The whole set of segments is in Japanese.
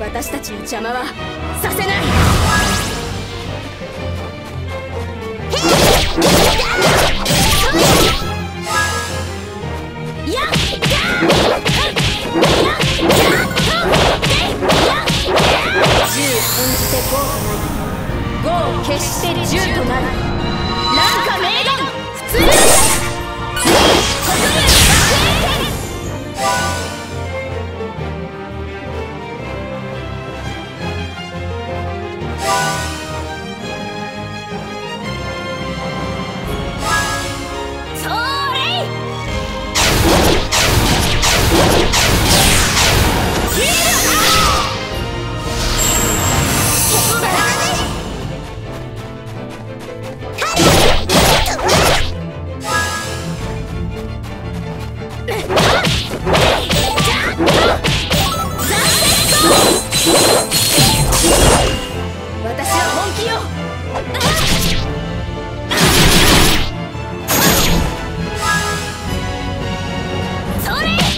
私たちの邪魔はさせない。決して10となる。乱歌名言。普通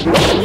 Let's go.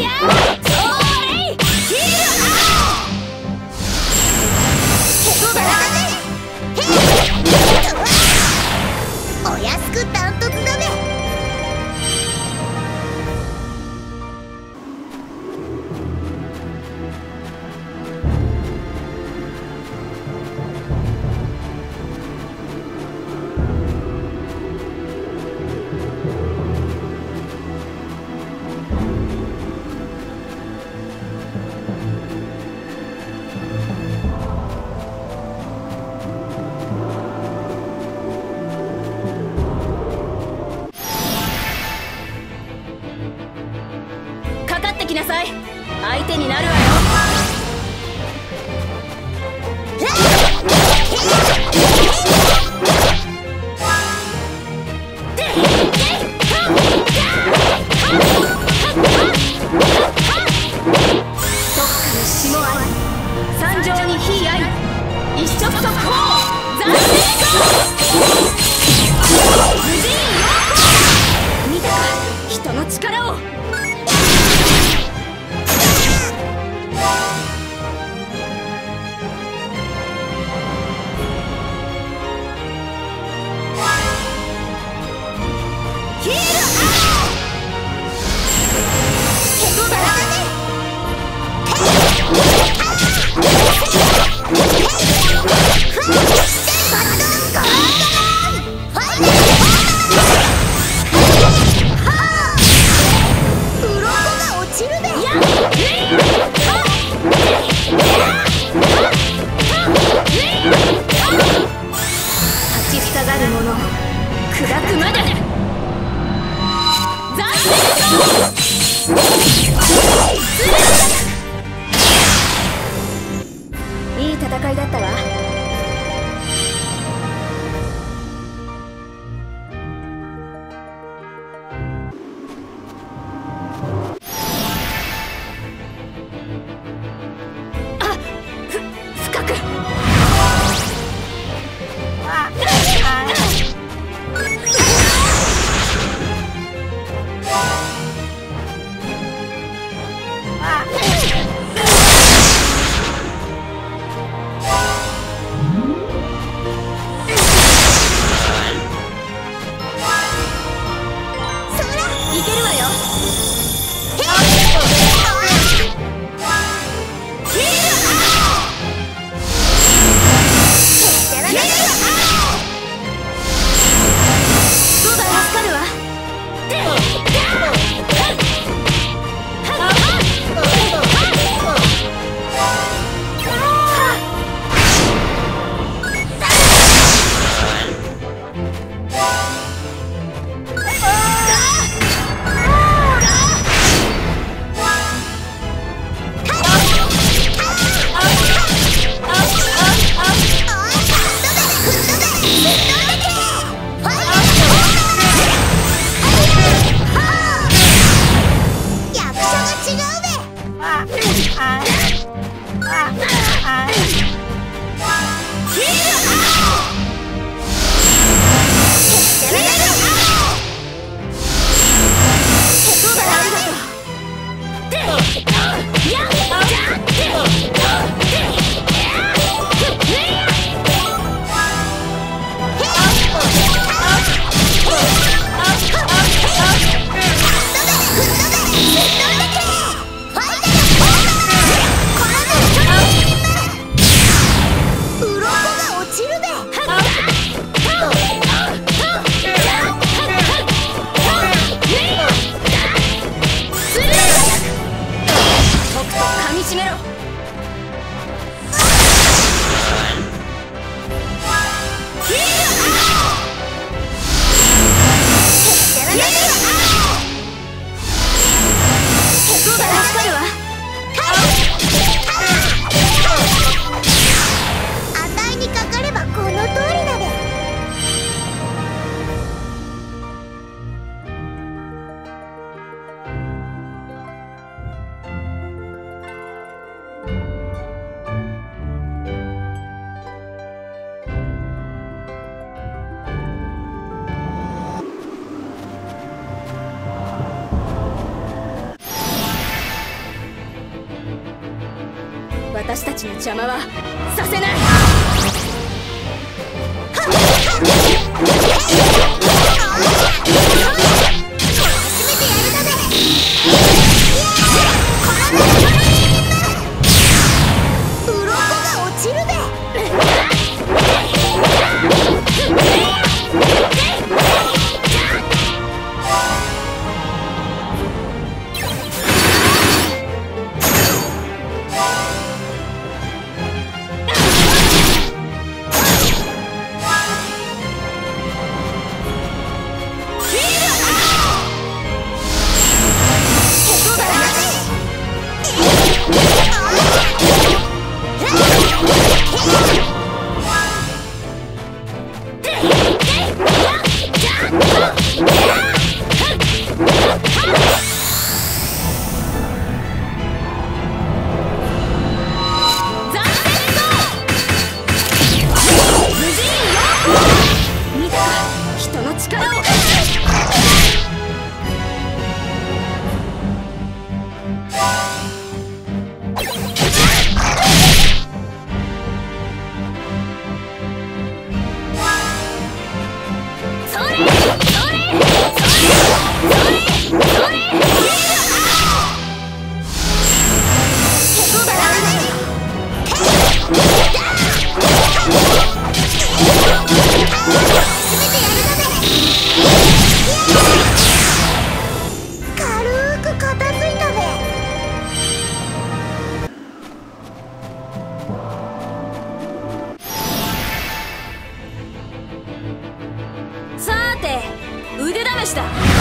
ました。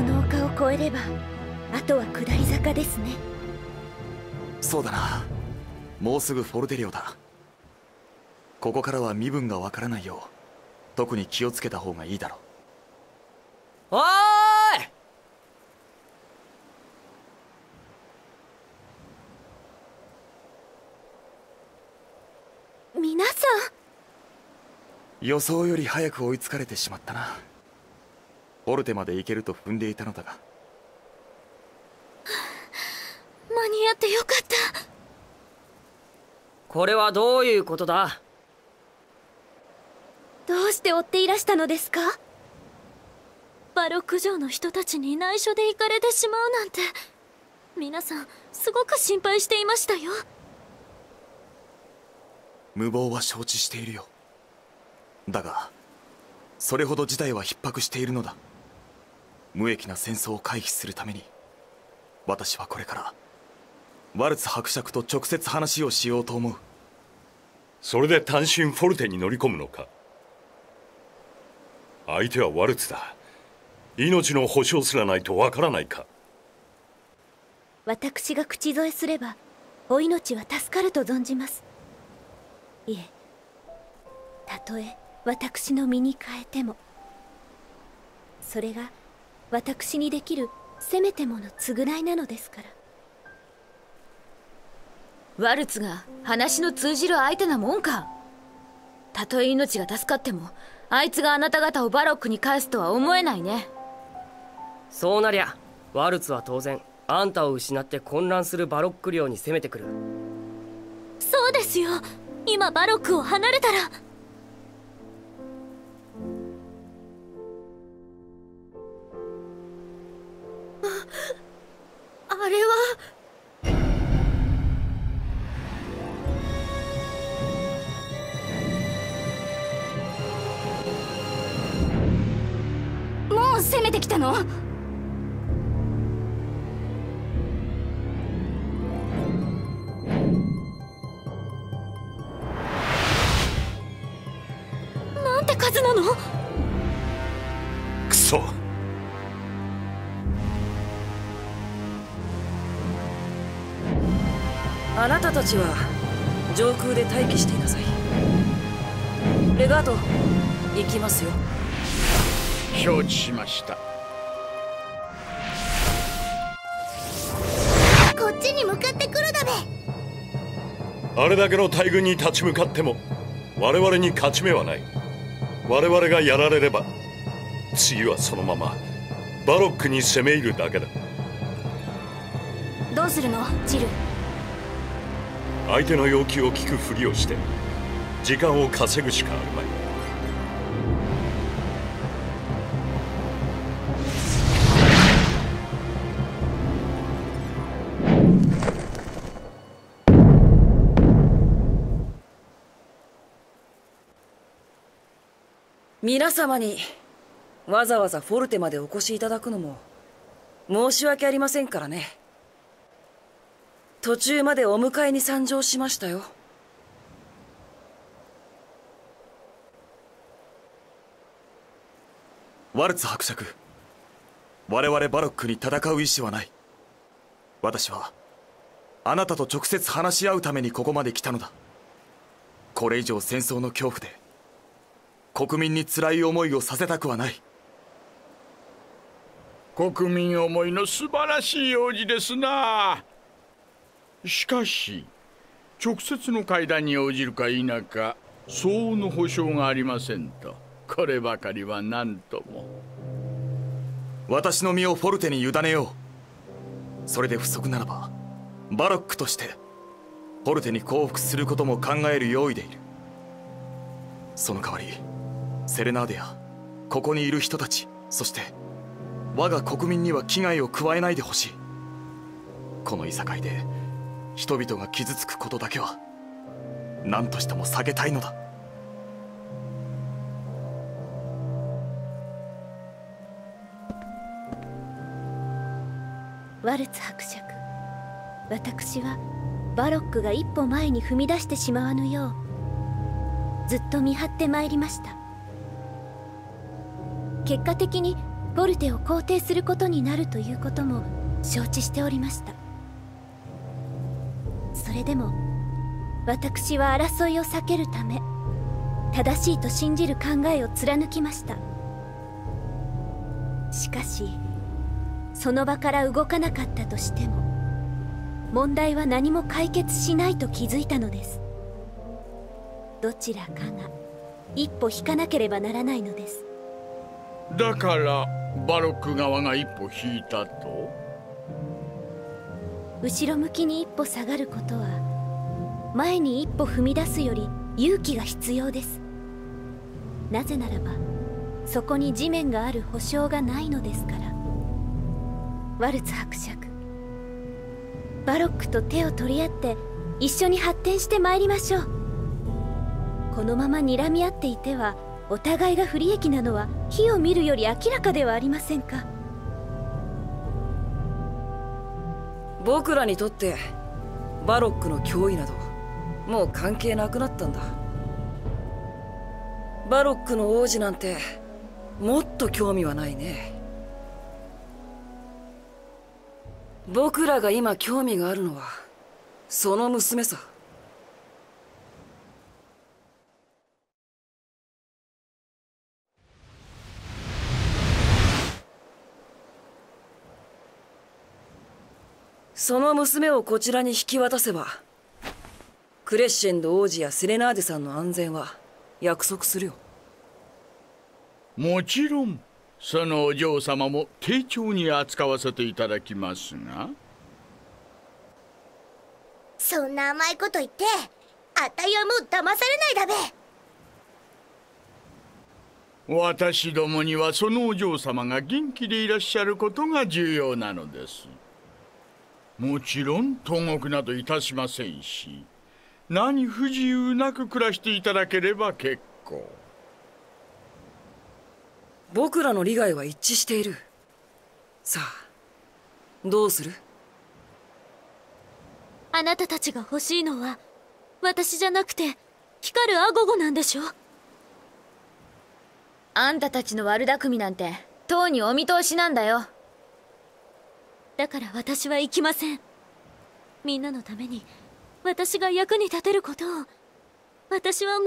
この丘を越えればあとは下り坂ですね。そうだな。もうすぐフォルテリオだ。ここからは身分がわからないよう特に気をつけた方がいいだろう。おーい！皆さん！予想より早く追いつかれてしまったなフォルテまで行けると踏んでいたのだが。間に合ってよかった。これはどういうことだ？どうして追っていらしたのですか？バロック城の人たちに内緒で行かれてしまうなんて。皆さんすごく心配していましたよ。無謀は承知しているよ。だがそれほど事態は逼迫しているのだ無益な戦争を回避するために私はこれからワルツ伯爵と直接話をしようと思う。それで単身フォルテに乗り込むのか？相手はワルツだ。命の保証すらないとわからないか？私が口添えすればお命は助かると存じます。いえたとえ私の身に変えてもそれが私にできるせめてもの償いなのですから。ワルツが話の通じる相手なもんか。たとえ命が助かってもあいつがあなた方をバロックに返すとは思えないね。そうなりゃワルツは当然あんたを失って混乱するバロック領に攻めてくる。そうですよ。今バロックを離れたらああれは？もう攻めてきたの？なんて数なの？あなたたちは上空で待機していなさい。レガート行きますよ。承知しました。こっちに向かってくるだべ。あれだけの大軍に立ち向かっても我々に勝ち目はない。我々がやられれば次はそのままバロックに攻め入るだけだ。どうするの？ジル相手の要求を聞くふりをして時間を稼ぐしかあるまい。皆様にわざわざフォルテまでお越しいただくのも申し訳ありませんからね。途中までお迎えに参上しましたよ。ワルツ伯爵我々バロックに戦う意思はない。私はあなたと直接話し合うためにここまで来たのだ。これ以上戦争の恐怖で国民に辛い思いをさせたくはない。国民思いの素晴らしい王子ですなしかし直接の会談に応じるか否か相応の保証がありませんと。こればかりは何とも。私の身をフォルテに委ねよう。それで不足ならばバロックとしてフォルテに降伏することも考える用意でいる。その代わりセレナーデやここにいる人たちそして我が国民には危害を加えないでほしい。このいさかいで人々が傷つくことだけは何としても避けたいのだ。ワルツ伯爵私はバロックが一歩前に踏み出してしまわぬようずっと見張ってまいりました。結果的にポルテを肯定することになるということも承知しておりました。それでも私は争いを避けるため正しいと信じる考えを貫きました。しかしその場から動かなかったとしても問題は何も解決しないと気づいたのです。どちらかが一歩引かなければならないのです。だからバロック側が一歩引いたと？後ろ向きに一歩下がることは前に一歩踏み出すより勇気が必要です。なぜならばそこに地面がある保証がないのですから。ワルツ伯爵バロックと手を取り合って一緒に発展してまいりましょう。このまま睨み合っていてはお互いが不利益なのは火を見るより明らかではありませんか。僕らにとってバロックの脅威などもう関係なくなったんだ。バロックの王子なんてもっと興味はないね。僕らが今興味があるのはその娘さ。その娘をこちらに引き渡せばクレッシェンド王子やセレナーデさんの安全は約束するよ。もちろんそのお嬢様も丁重に扱わせていただきますが。そんな甘いこと言ってあたいはもう騙されないだべ。私どもにはそのお嬢様が元気でいらっしゃることが重要なのですもちろん投獄などいたしませんし何不自由なく暮らしていただければ結構。僕らの利害は一致している。さあどうする？あなたたちが欲しいのは私じゃなくて光るアゴゴなんでしょあんたたちの悪巧みなんてとうにお見通しなんだよだから私は行きません。みんなのために私が役に立てることを私はもう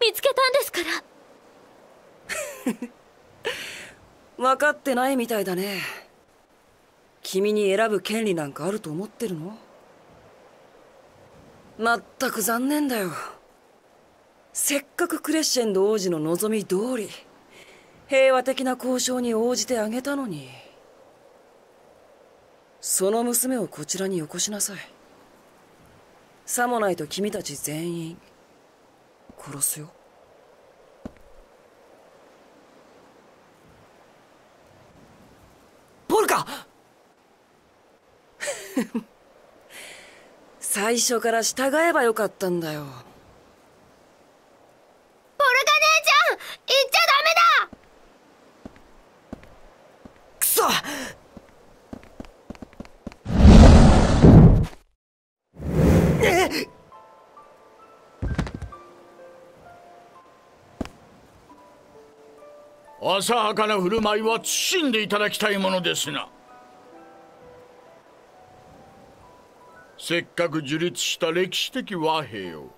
見つけたんですから。分かってないみたいだね。君に選ぶ権利なんかあると思ってるの？まったく残念だよ。せっかくクレッシェンド王子の望み通り平和的な交渉に応じてあげたのに。その娘をこちらによこしなさい。さもないと君たち全員殺すよ。ポルカ！最初から従えばよかったんだよ。浅はかな振る舞いは謹んでいただきたいものですな。せっかく樹立した歴史的和平を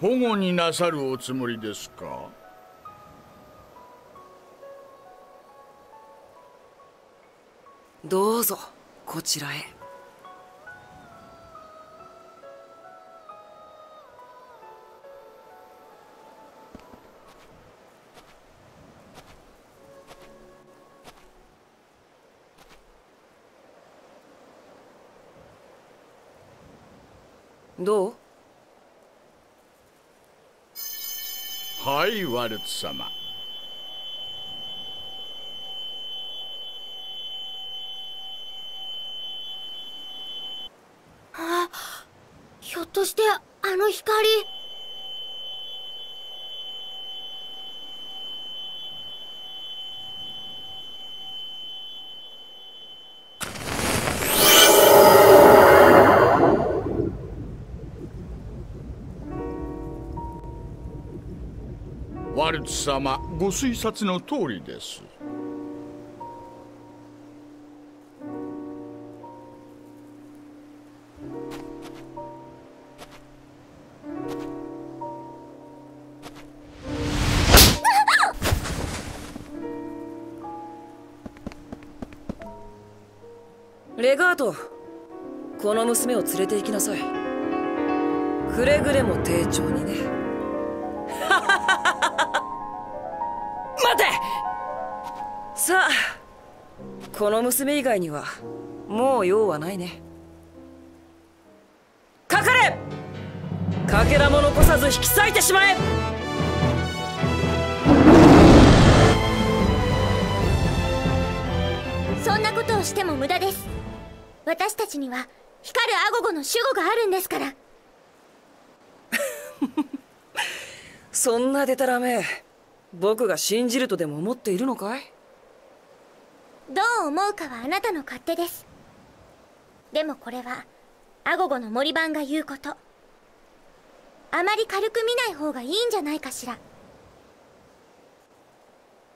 保護になさるおつもりですか。どうぞこちらへ。どう？はいワルツ様。ひょっとしてあの光？様ご推察の通りです。レガートこの娘を連れて行きなさい。くれぐれも丁重にね。この娘以外にはもう用はないね。かかれ！かけらも残さず引き裂いてしまえ！そんなことをしても無駄です。私たちには光るアゴゴの守護があるんですから。そんなデタラメ僕が信じるとでも思っているのかい？どう思うかはあなたの勝手です。でもこれはアゴゴの森番が言うこと。あまり軽く見ない方がいいんじゃないかしら。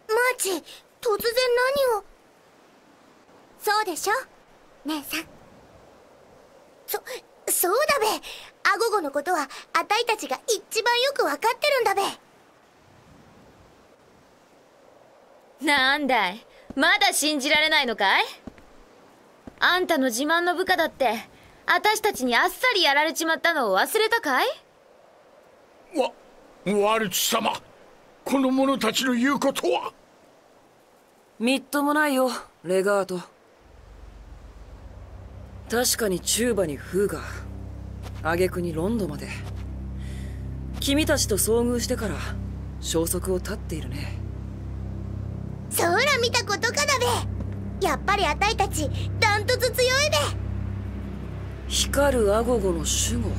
マーチ突然何を？そうでしょ？姉さん。そそうだべ。アゴゴのことはあたいたちが一番よくわかってるんだべ。なんだいまだ信じられないのかい？あんたの自慢の部下だって私たちにあっさりやられちまったのを忘れたかい？わワルツ様この者たちの言うことは？みっともないよレガート。確かにチューバにフーガ挙句にロンドまで。君たちと遭遇してから消息を絶っているねそら見たことかだべ。やっぱりあたいたちダントツ強いべ。光るアゴゴの守護。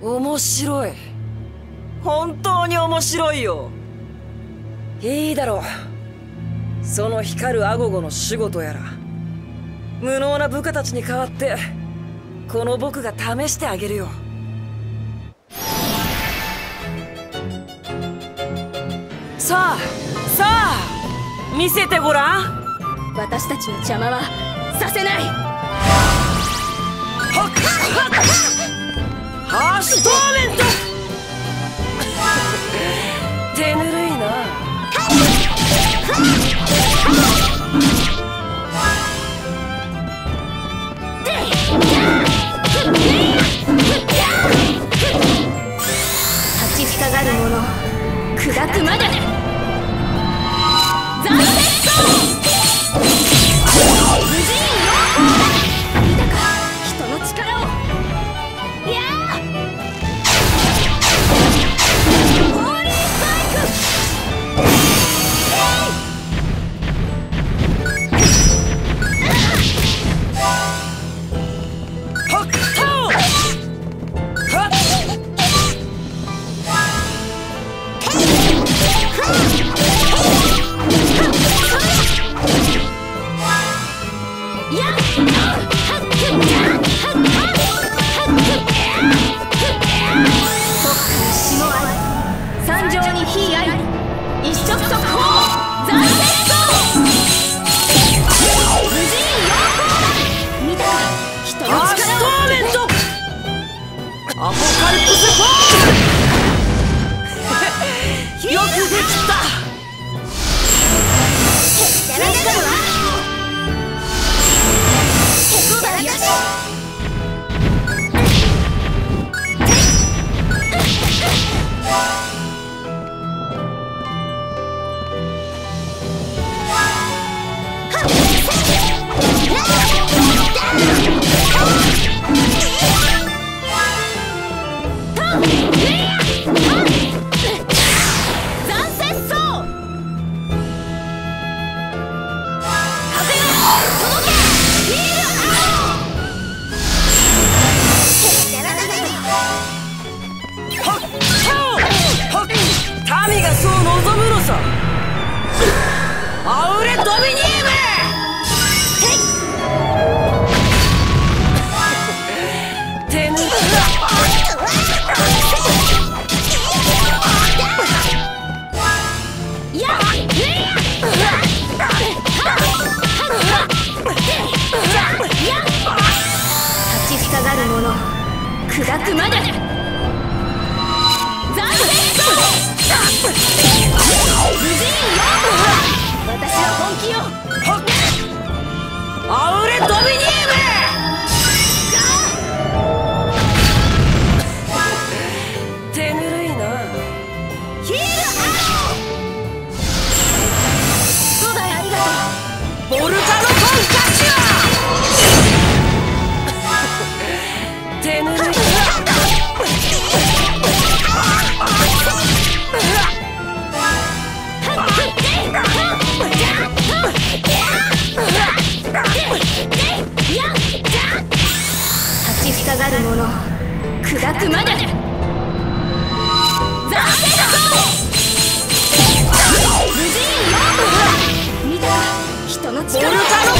面白い。本当に面白いよ。いいだろう。その光るアゴゴの守護とやら無能な部下たちに代わってこの僕が試してあげるよ。さあさあ見せてごらん。私たちの邪魔はさせない。Yeah! さアウレドミニウム。砕くまで。私は本気よ。ドミニ砕くまで。ザセ無見た。人の力。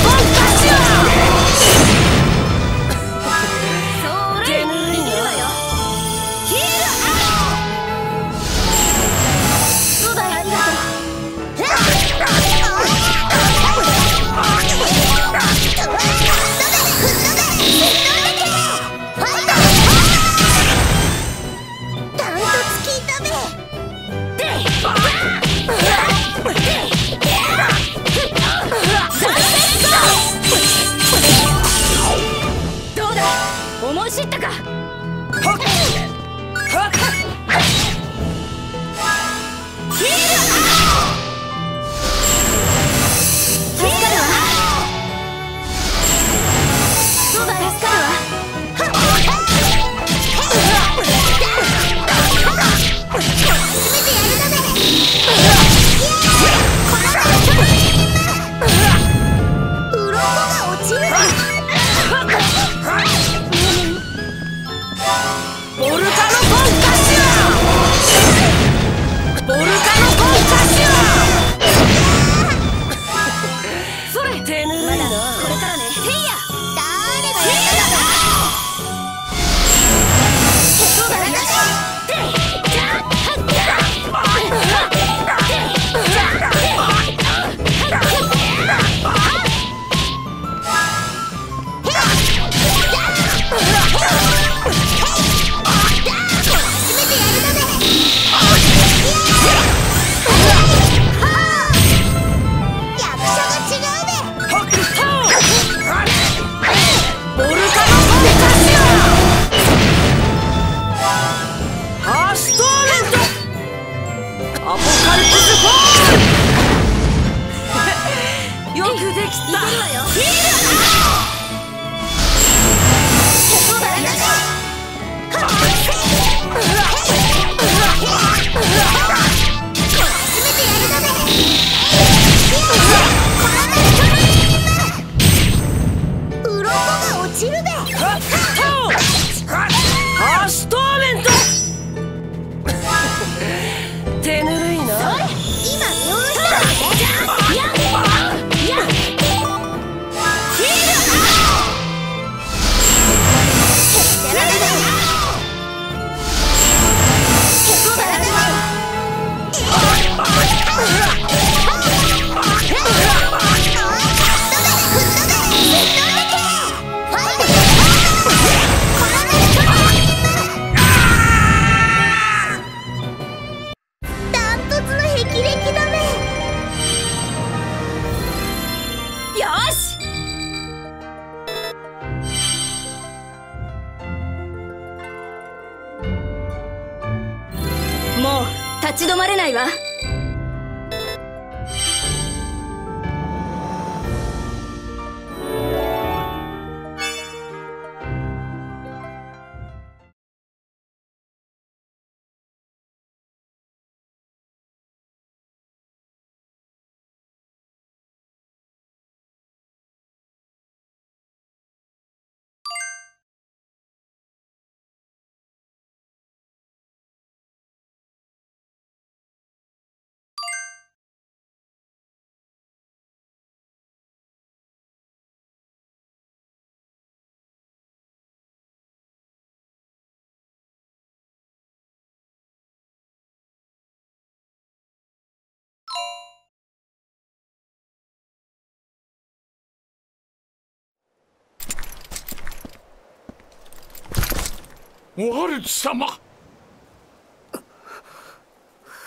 ワルツ様。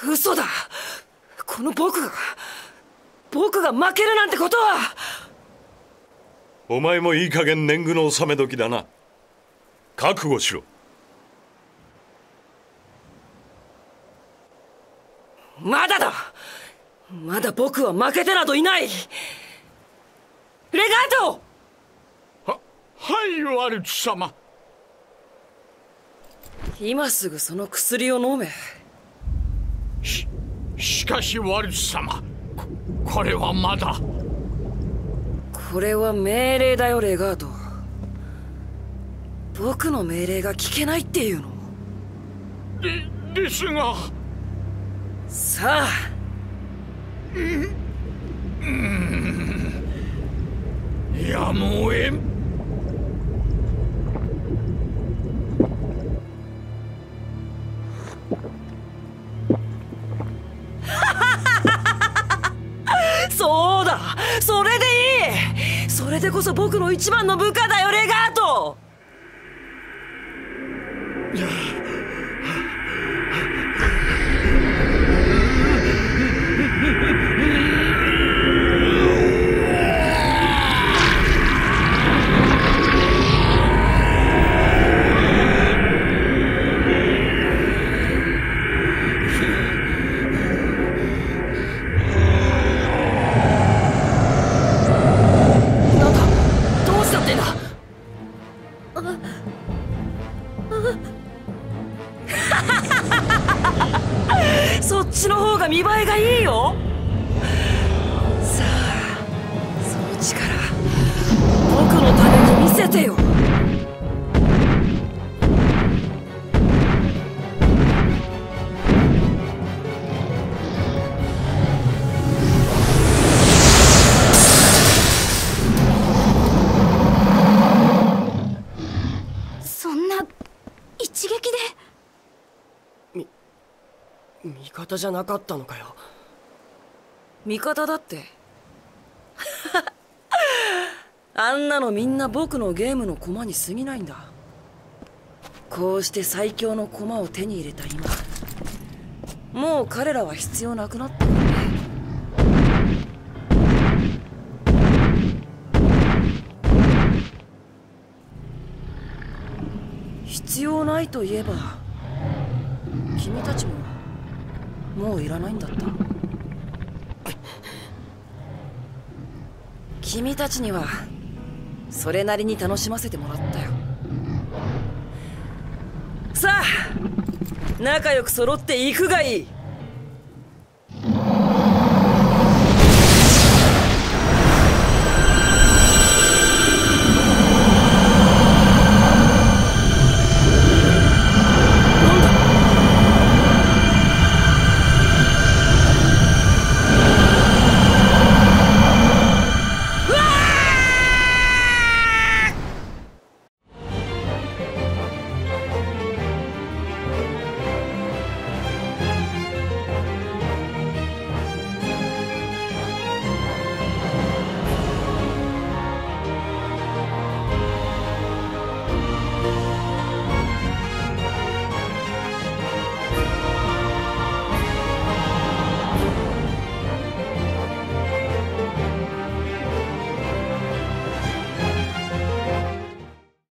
嘘だ。この僕が僕が負けるなんてことは。お前もいい加減年貢の納め時だな。覚悟しろ。まだだ。まだ僕は負けてなどいない。レガート！ははいワルツ様今すぐその薬を飲め。ししかしワルツ様ここれはまだ。これは命令だよレガート。僕の命令が聞けないっていうの。でですが。さあ。やむをえんそれでいい。それでこそ僕の一番の部下だよレガート。見栄えがいいよ。さあその力僕のために見せてよ。方じゃなかったのかよ。味方だって。あんなのみんな僕のゲームの駒に過ぎないんだ。こうして最強の駒を手に入れた今もう彼らは必要なくなった。んだね必要ないといえば君たちももういらないんだった。君たちにはそれなりに楽しませてもらったよ。さあ仲良く揃っていくがいい。